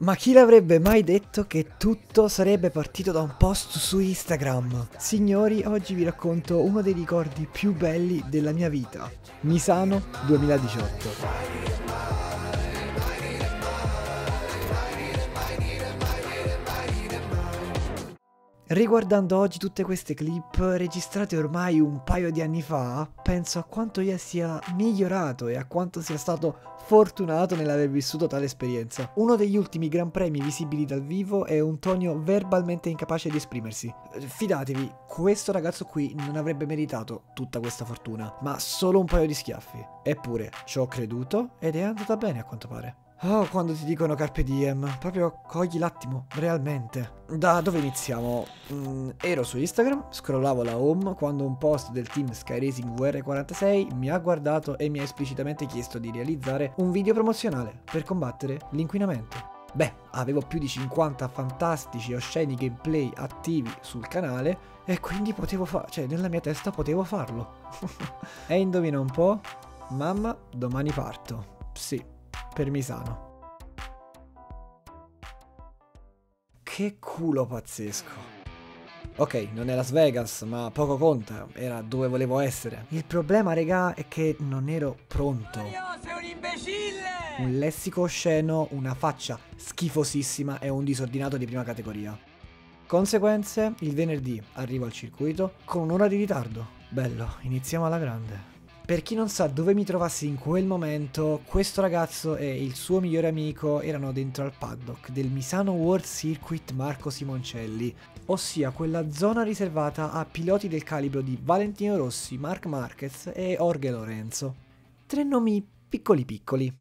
Ma chi l'avrebbe mai detto che tutto sarebbe partito da un post su Instagram? Signori, oggi vi racconto uno dei ricordi più belli della mia vita. Misano 2018. Riguardando oggi tutte queste clip registrate ormai un paio di anni fa, penso a quanto io sia migliorato e a quanto sia stato fortunato nell'aver vissuto tale esperienza. Uno degli ultimi gran premi visibili dal vivo è un Tonio verbalmente incapace di esprimersi. Fidatevi, questo ragazzo qui non avrebbe meritato tutta questa fortuna, ma solo un paio di schiaffi. Eppure ci ho creduto ed è andata bene a quanto pare. Oh, quando ti dicono carpe diem, proprio cogli l'attimo, realmente. Da dove iniziamo? Mm, ero su Instagram, scrollavo la home quando un post del team Sky Racing VR46 mi ha guardato e mi ha esplicitamente chiesto di realizzare un video promozionale per combattere l'inquinamento. Beh, avevo più di 50 fantastici osceni gameplay attivi sul canale e quindi potevo fare, cioè nella mia testa potevo farlo. e indovina un po'? Mamma, domani parto. Sì, per Misano. Che culo pazzesco. Ok, non è Las Vegas, ma poco conta, era dove volevo essere. Il problema, regà, è che non ero pronto. Io sei un imbecille! Un lessico osceno, una faccia schifosissima e un disordinato di prima categoria. Conseguenze, il venerdì arrivo al circuito con un'ora di ritardo. Bello, iniziamo alla grande. Per chi non sa dove mi trovassi in quel momento, questo ragazzo e il suo migliore amico erano dentro al paddock del Misano World Circuit Marco Simoncelli, ossia quella zona riservata a piloti del calibro di Valentino Rossi, Mark Marquez e Orge Lorenzo. Tre nomi piccoli piccoli.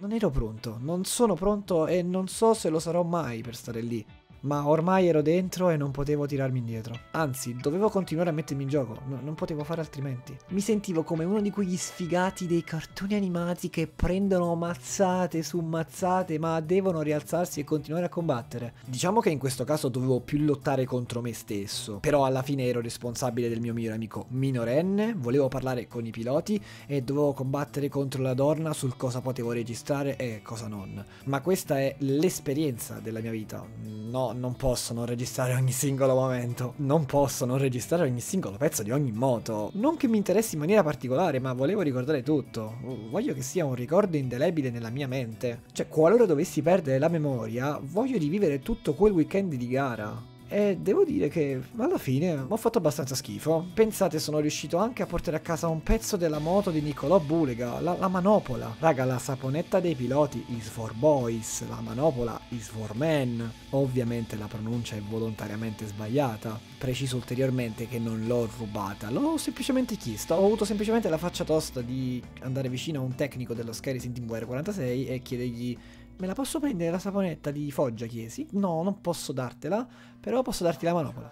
Non ero pronto, non sono pronto e non so se lo sarò mai per stare lì ma ormai ero dentro e non potevo tirarmi indietro. Anzi, dovevo continuare a mettermi in gioco, no, non potevo fare altrimenti. Mi sentivo come uno di quegli sfigati dei cartoni animati che prendono mazzate su mazzate, ma devono rialzarsi e continuare a combattere. Diciamo che in questo caso dovevo più lottare contro me stesso, però alla fine ero responsabile del mio migliore amico minorenne, volevo parlare con i piloti e dovevo combattere contro la donna sul cosa potevo registrare e cosa non. Ma questa è l'esperienza della mia vita. No, non posso non registrare ogni singolo momento, non posso non registrare ogni singolo pezzo di ogni moto. Non che mi interessi in maniera particolare, ma volevo ricordare tutto. Voglio che sia un ricordo indelebile nella mia mente. Cioè, qualora dovessi perdere la memoria, voglio rivivere tutto quel weekend di gara. E devo dire che alla fine ho fatto abbastanza schifo. Pensate, sono riuscito anche a portare a casa un pezzo della moto di Niccolò Bulega, la, la manopola. Raga, la saponetta dei piloti is for boys, la manopola is for men. Ovviamente la pronuncia è volontariamente sbagliata. Preciso ulteriormente che non l'ho rubata, l'ho semplicemente chiesto. Ho avuto semplicemente la faccia tosta di andare vicino a un tecnico dello Sky Racing Team Wire 46 e chiedergli Me la posso prendere la saponetta di Foggia, chiesi? No, non posso dartela, però posso darti la manopola.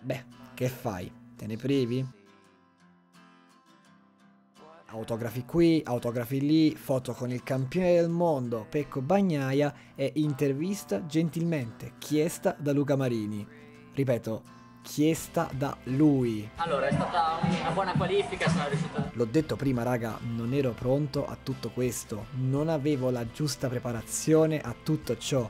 Beh, che fai? Te ne privi? Autografi qui, autografi lì, foto con il campione del mondo, Pecco Bagnaia e intervista gentilmente chiesta da Luca Marini. Ripeto, chiesta da lui. Allora, è stata una buona qualifica, sono riuscito. L'ho detto prima, raga, non ero pronto a tutto questo. Non avevo la giusta preparazione a tutto ciò.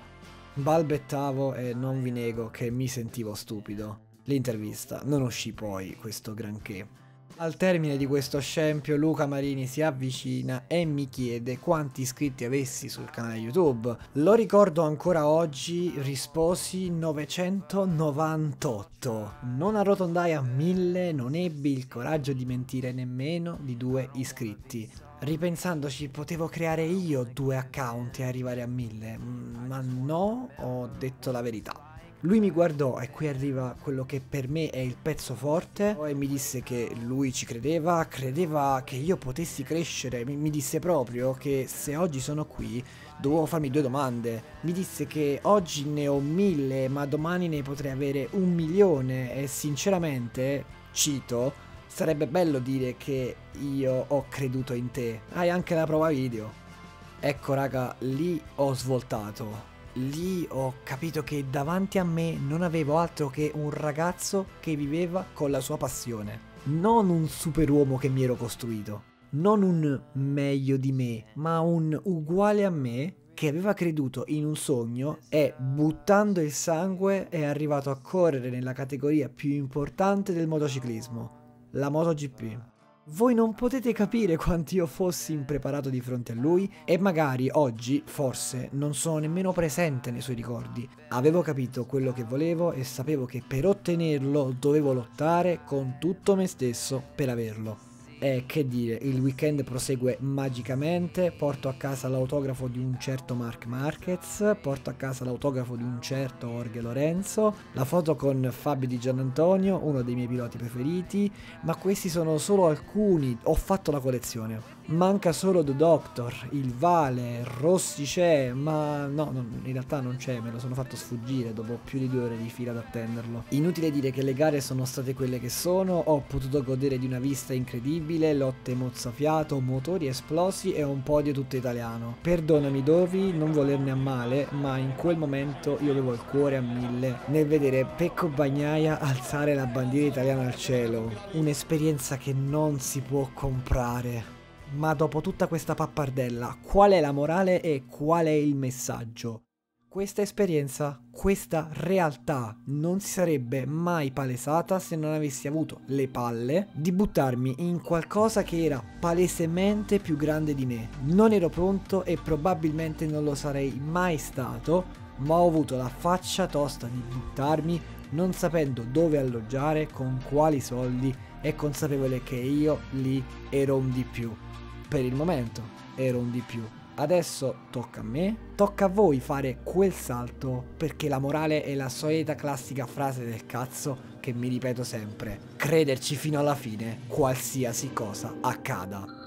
Balbettavo e non vi nego che mi sentivo stupido. L'intervista non uscì poi questo granché. Al termine di questo scempio Luca Marini si avvicina e mi chiede quanti iscritti avessi sul canale YouTube. Lo ricordo ancora oggi, risposi 998. Non arrotondai a 1000, non ebbi il coraggio di mentire nemmeno di due iscritti. Ripensandoci potevo creare io due account e arrivare a 1000, ma no, ho detto la verità. Lui mi guardò e qui arriva quello che per me è il pezzo forte e mi disse che lui ci credeva, credeva che io potessi crescere, mi, mi disse proprio che se oggi sono qui dovevo farmi due domande. Mi disse che oggi ne ho mille ma domani ne potrei avere un milione e sinceramente, cito, sarebbe bello dire che io ho creduto in te. Hai anche la prova video. Ecco raga, lì ho svoltato lì ho capito che davanti a me non avevo altro che un ragazzo che viveva con la sua passione. Non un superuomo che mi ero costruito. Non un meglio di me, ma un uguale a me che aveva creduto in un sogno e, buttando il sangue, è arrivato a correre nella categoria più importante del motociclismo, la MotoGP. Voi non potete capire quanto io fossi impreparato di fronte a lui e magari oggi, forse, non sono nemmeno presente nei suoi ricordi. Avevo capito quello che volevo e sapevo che per ottenerlo dovevo lottare con tutto me stesso per averlo. E che dire, il weekend prosegue magicamente, porto a casa l'autografo di un certo Mark Marquez, porto a casa l'autografo di un certo Jorge Lorenzo, la foto con Fabio Di Gianantonio, uno dei miei piloti preferiti, ma questi sono solo alcuni, ho fatto la collezione. Manca solo The Doctor, il Vale, Rossi c'è, ma no, no, in realtà non c'è, me lo sono fatto sfuggire dopo più di due ore di fila ad attenderlo. Inutile dire che le gare sono state quelle che sono, ho potuto godere di una vista incredibile, lotte mozzafiato, motori esplosi e un podio tutto italiano. Perdonami Dovi, non volerne a male, ma in quel momento io avevo il cuore a mille nel vedere Pecco Bagnaia alzare la bandiera italiana al cielo. Un'esperienza che non si può comprare. Ma dopo tutta questa pappardella, qual è la morale e qual è il messaggio? Questa esperienza, questa realtà non si sarebbe mai palesata se non avessi avuto le palle di buttarmi in qualcosa che era palesemente più grande di me. Non ero pronto e probabilmente non lo sarei mai stato, ma ho avuto la faccia tosta di buttarmi non sapendo dove alloggiare, con quali soldi e consapevole che io lì ero un di più per il momento ero un di più. Adesso tocca a me, tocca a voi fare quel salto perché la morale è la solita classica frase del cazzo che mi ripeto sempre. Crederci fino alla fine, qualsiasi cosa accada.